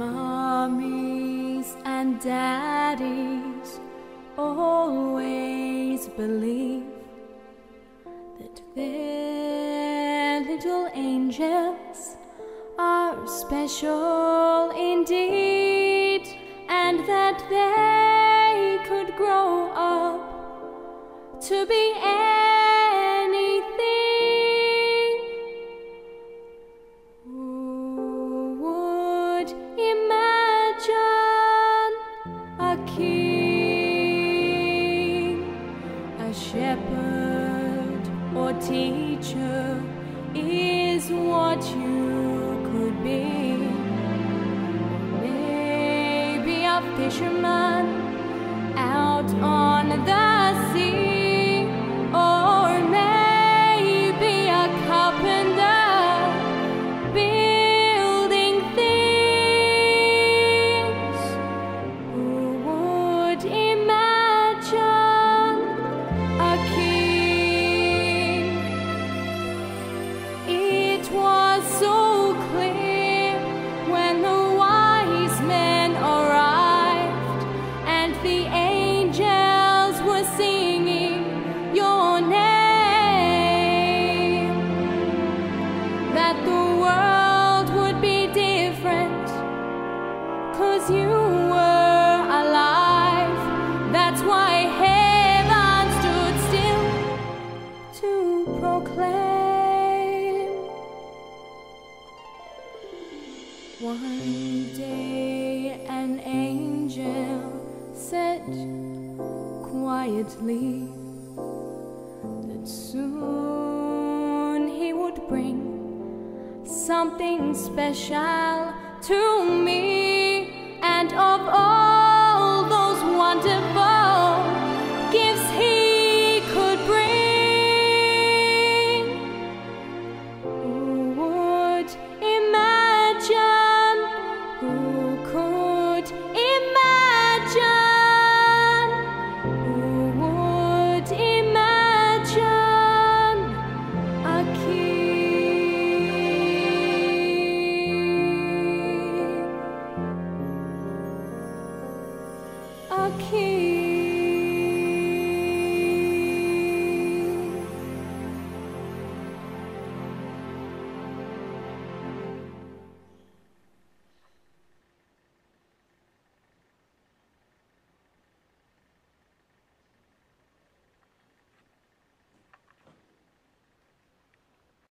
Mommies and daddies always believe that their little angels are special indeed, and that they could grow up to be teacher is what you could be? Maybe a fisherman out on One day an angel said quietly that soon he would bring something special to me and of all